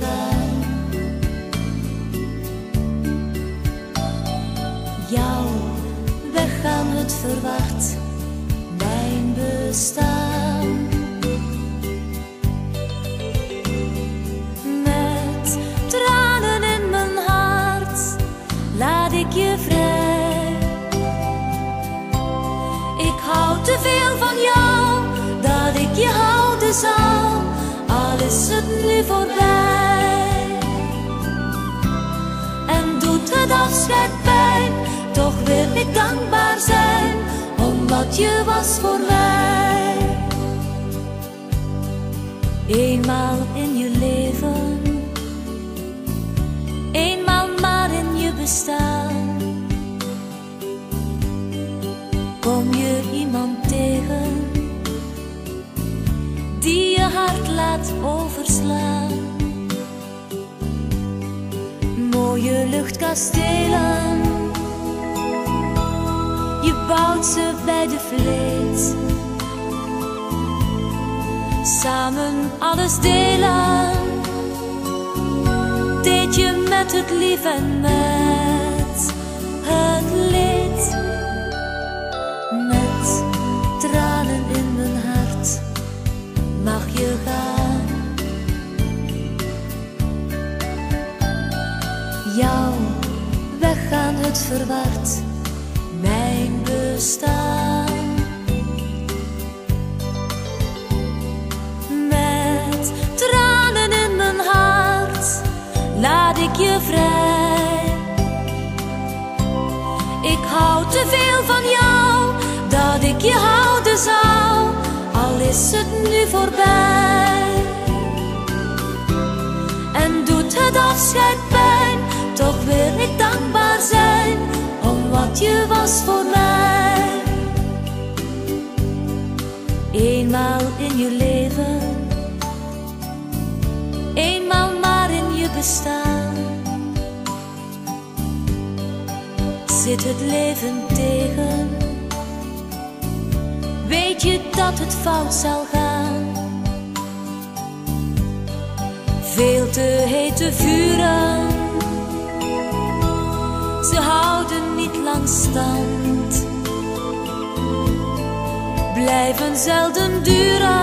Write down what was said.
gaan. Jouw weggaan het verwacht mijn bestaan. Met tranen in mijn hart laat ik je vrij. Afscheid pijn, toch wil ik dankbaar zijn, omdat je was voor mij. Eenmaal in je leven, eenmaal maar in je bestaan. Kom je iemand tegen die je hart laat overslaan? Luchtkastelen, je bouwt ze bij de vleet. Samen alles delen, deed je met het lief en met het leed. Met tranen in mijn hart mag je gaan. Weggaan het verward mijn bestaan. Met tranen in mijn hart laat ik je vrij. Ik hou te veel van jou, dat ik je houden zou, al is het nu voorbij. En doet het afscheid pijn, toch wil ik je was voor mij. Eenmaal in je leven, eenmaal maar in je bestaan. Zit het leven tegen, weet je dat het fout zal gaan. Veel te hete vuren, stand. Blijven zelden duren,